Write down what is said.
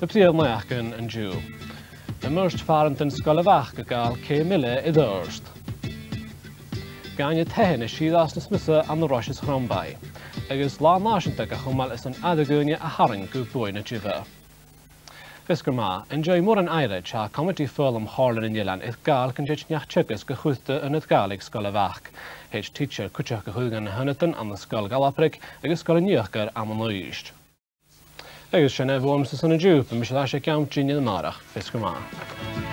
Y Lyftyr ac yn yn jw. Ymwrst ffarant yn sgol y fach y gael ce mile i ddwrst. Gan y tehen y sydd as na smysau am y rosys chrombau, agos la yn dygach o mal ysyn adegwyniau a gwyb bwyn y jyfa. Fisgur ma, yn joi mor yn aire tra comedy ffwl ym horlen yn Ielan ith gael gan ddech niach chygus gychwyta yn gael sgol y fach. heit teacher cwtioch gychwygan hynytyn am y ysgol galaprig y sgol yn iachgar am y lwyst. agus sinna bhm sa sanna dúpa, mis le sé ceam tríine an áireach